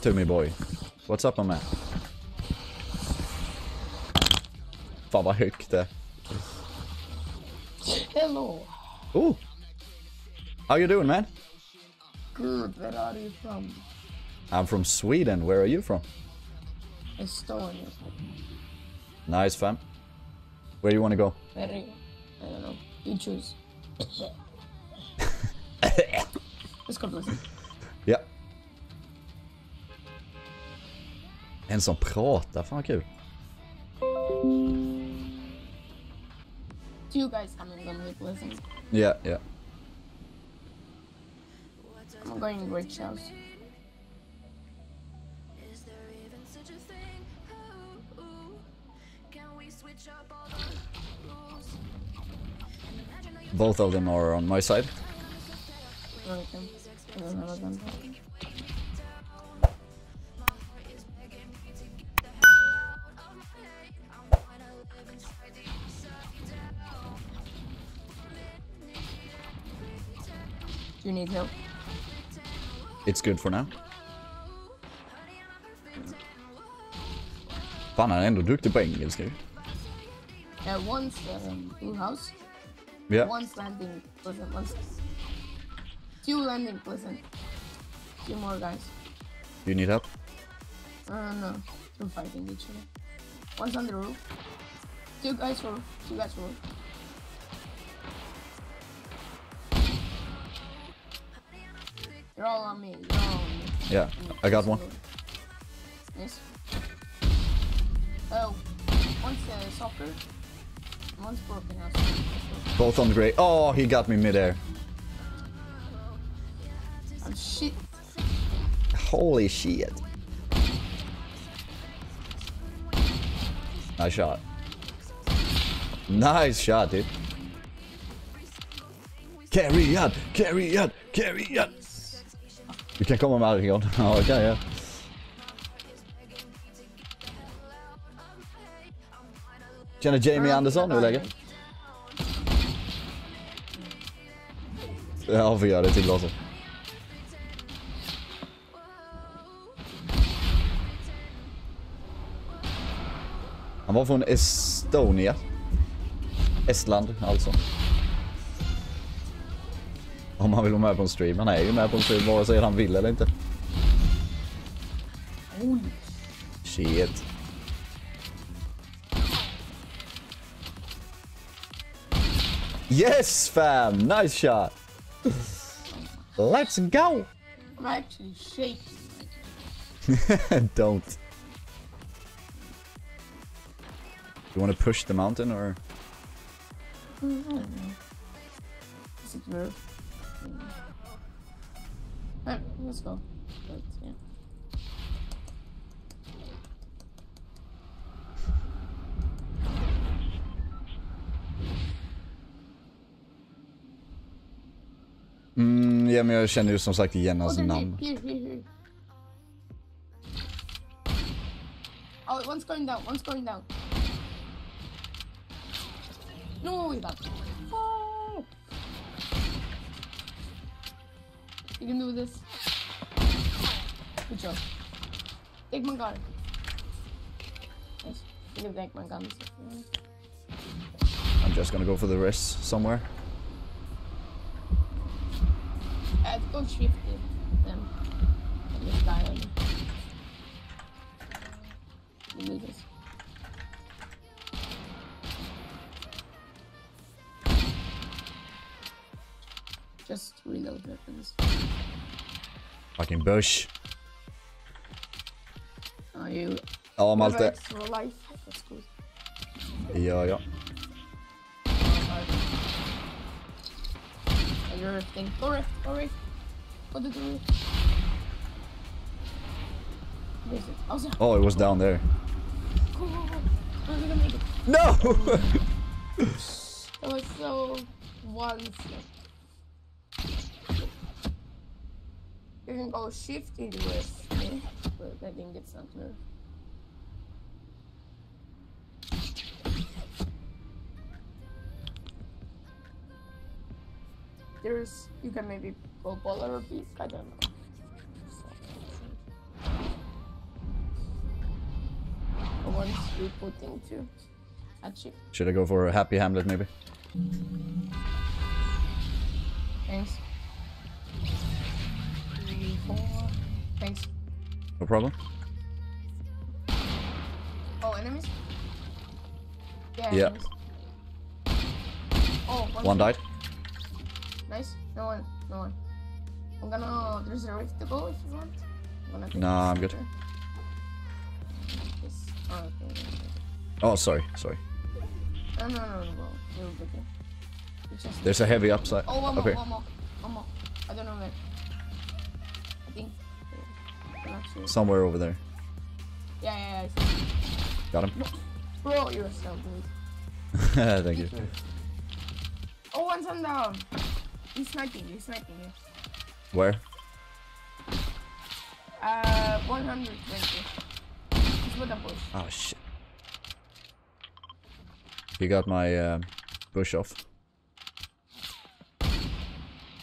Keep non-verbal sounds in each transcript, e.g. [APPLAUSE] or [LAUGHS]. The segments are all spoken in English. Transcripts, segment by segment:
Talk to me boy. What's up my man? Fan vad högt det er? Hello. Oh! How you doing man? Good. Where are you from? I'm from Sweden. Where are you from? Estonia. Nice fam. Where do you wanna go? Very. I don't know. You choose. Let's go listen. Ja. En som pratar, fan vad kul. You guys come and gonna make listen. Ja, ja. I'm going to Rich house. Is there even such a thing? Ooh, ooh. Can we switch up all the rules? And imagine how you Both of them are on my side. Okay. Do you need help? It's good for now. Fan, han är ändå duktig på engelska ju. Uh, one's um, blue house. Ja. One's landing pleasant. One's two landing pleasant. Two more guys. Do you need help? Uh, no, they're fighting each other. One's on the roof. Two guys for two guys for. They're all on me. All on me. Yeah, I got one. Yes. Oh, one's uh, soccer. One's broken house. Both on the gray. Oh, he got me midair. Oh shit. Holy shit. Nice shot. Nice shot, dude. Carry on, carry on, carry on. Ik kan komen maar hier gaan. ja, ja. Jana Jamie Anderson, hur Leggen? Oh Ja, vi gör det till alltså. Han Estonia. Estland also. Om han vill vara med på en stream. Han är ju med på en stream vare sig han vill eller inte. Shit. Yes fam! Nice shot! Let's go! I'm actually shaking. Don't. You want to push the mountain or? I don't Alright, let's go. But, yeah. Mm, ja men jag känner ju som sagt igen Oh, hans namn. Oh, one's going down, one's going down. No, he got You can do this. Good job. Take my gun. Nice. You can take my gun. I'm just gonna go for the wrist somewhere. Uh, go. Then. And just die on it. You do this. Reload weapons. Fucking bush. Are you Ja, have Malte. extra life? That's good. Ja, ja. Are you rifting? Go rift, go rift. Go to the rift. Oh. Oh, it was down there. I'm gonna make it. No! [LAUGHS] That was so one step. You can go shifted with me, but I didn't get something. There's, you can maybe go Polar Peak, I don't know. I want actually. Should I go for a happy hamlet maybe? Thanks. Four. Thanks. No problem. Oh, enemies? Yeah. Yeah. Enemies. Oh, One died. Nice. No one. No one. I'm gonna. There's a rift to go if you want. I'm Nah, I'm good. This. Oh, okay. Oh, sorry, sorry. No, no, no, no, no. You're good. It's just. There's a heavy upside. Oh, one more, okay. one one more. I'm not sure. Somewhere over there. Yeah, yeah, yeah. I see. Got him. Bro, you're so good. [LAUGHS] Thank you. Oh, one's on down. He's sniping. He's sniping you. Where? Uh, 120. He's with a bush. Oh shit. You got my um, bush off. I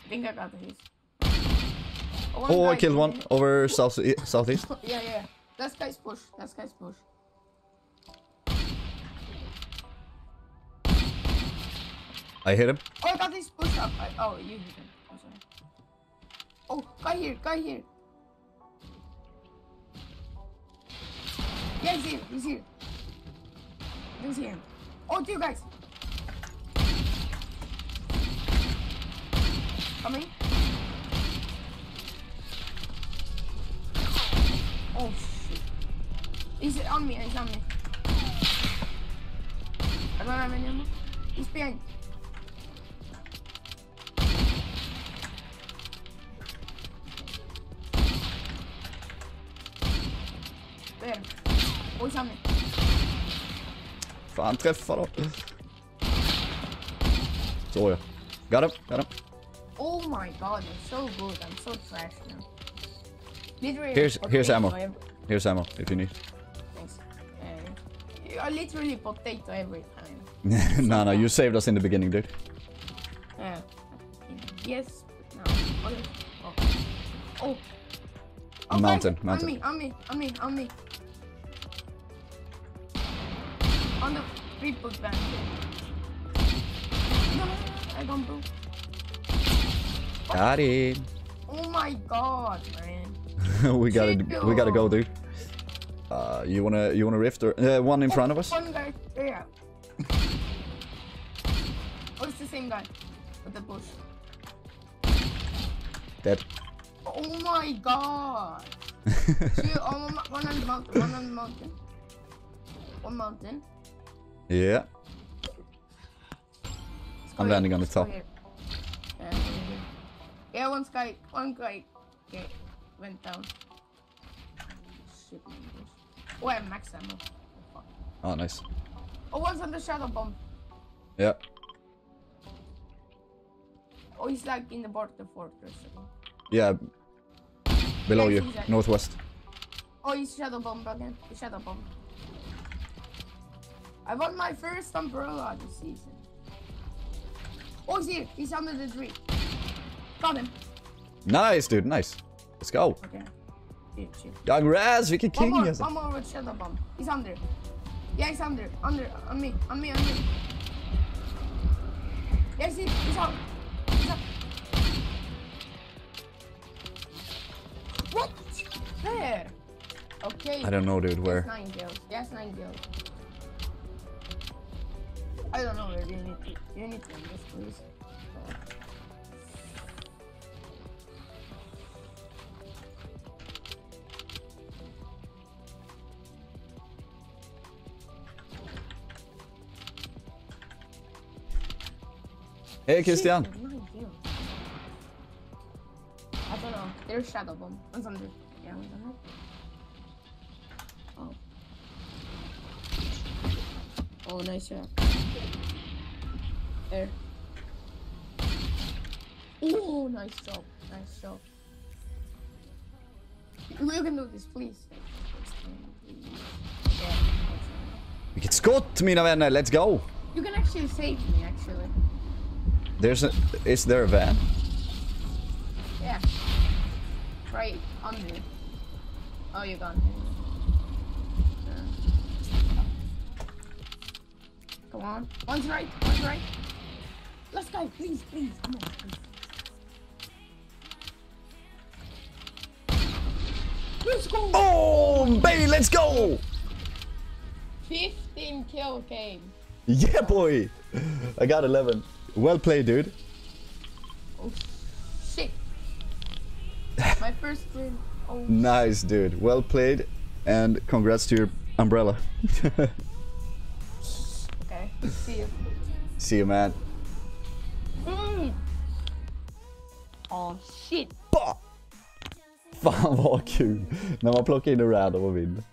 think I got his. Oh, I killed one over south southeast. [LAUGHS] Yeah, yeah. That's guy's push. That's guy's push. I hit him. Oh, I got his push up. I, oh, you hit him. I'm sorry. Oh, guy here. Guy here. Yeah, he's here. He's here. See him. Oh, two guys. Coming. He's on me. He's on me. I don't have any ammo. He's behind. There. Oh, he's on me. Fan träffa då. Så ja. Got him, got him. Oh my god, I'm so good. I'm so trash now. Literally. Here's- here's ammo. Here's ammo if you need. Thanks. Uh, you are literally potato every time. [LAUGHS] no, no, you saved us in the beginning, dude. Yeah. Yes. No. Okay. Oh. Oh. Oh, Mountain, guys, mountain. On me, on me, on me, on me. On the people van. No, I don't move. Got him. Oh my god, man. [LAUGHS] we gotta, we gotta go, dude. Uh, you wanna, you wanna rift or uh, one in front of us? One guy. Yeah. oh, it's the same guy with the bush. Dead. Oh my god. [LAUGHS] Two, oh, one one on the mountain, one on the mountain. One mountain. Yeah. I'm landing on the top. Yeah, yeah, one guy, one guy, okay, went down. Shit. Oh, I have max ammo. Oh. Oh, nice. Oh, one's on the shadow bomb. Yeah. Oh, he's like in the border fortress. Yeah. Below Yes, you, exactly. northwest. Oh, he's shadow bomb again. He's shadow bomb. I won my first umbrella this season. Oh, he's here. He's under the tree. Got him. Nice, dude. Nice. Let's go. Okay. Shit, shit. Young Raz, vilken One king more, alltså. one more with shadow bomb. He's under. Yeah, he's under. Under. On me. On me. On me. Yes, he, he's out. He's out. What? There. Okay. I don't know, dude. Yes, Where? nine kills. Yes, nine kills. I don't know where you need to. You need to end this, please. Hej Christian. Shit, nine kills. I don't know. There's shadow bomb. One's under. Yeah, one's under. Oh. Oh, nice shot. There. Oh, nice job. Nice job. You can do this, please. Yeah, Vilket skott mina vänner. Let's go. you can actually save me, actually. There's a, is there a van? Yeah. Right under. Oh, you're gone. Come on. One's right. One's right. Let's go. Please, please. Come on. Please. Let's go. Oh, baby, let's go! 15 kill game. Yeah, boy! I got 11. Well played, dude. Oh, shit. [LAUGHS] My first win. Oh, Nice, dude. Well played, and congrats to your umbrella. [LAUGHS] okay. See you. See you, man. Mm. Oh, shit. Bah! [LAUGHS] Fan vad kul när man plockar in en random och vinner.